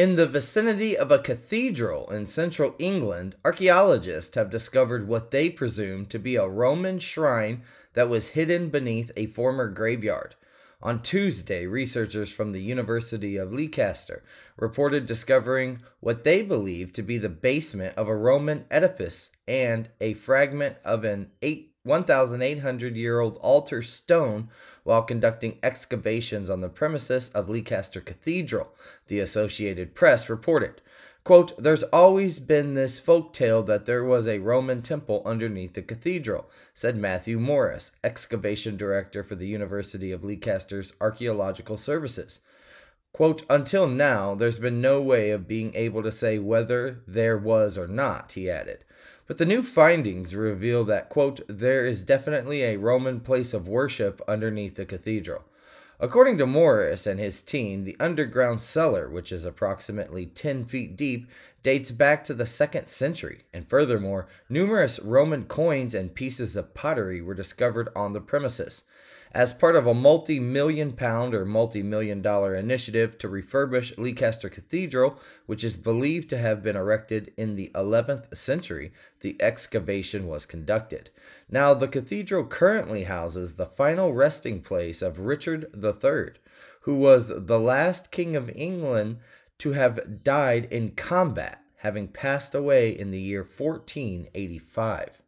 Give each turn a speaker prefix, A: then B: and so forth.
A: In the vicinity of a cathedral in central England, archaeologists have discovered what they presume to be a Roman shrine that was hidden beneath a former graveyard. On Tuesday, researchers from the University of Leicester reported discovering what they believe to be the basement of a Roman edifice and a fragment of an 1,800 year old altar stone while conducting excavations on the premises of Leicester Cathedral, the Associated Press reported. Quote, There's always been this folk tale that there was a Roman temple underneath the cathedral, said Mathew Morris, excavation director for the University of Leicester's Archaeological Services. Quote, Until now, there's been no way of being able to say whether there was or not, he added. But the new findings reveal that, quote, there is definitely a Roman place of worship underneath the cathedral. According to Morris and his team, the underground cellar, which is approximately 10 feet deep, dates back to the second century, and furthermore, numerous Roman coins and pieces of pottery were discovered on the premises as part of a multi million pound or multi million dollar initiative to refurbish Leicester Cathedral, which is believed to have been erected in the 11th century, the excavation was conducted. Now, the cathedral currently houses the final resting place of Richard III, who was the last king of England to have died in combat, having passed away in the year 1485.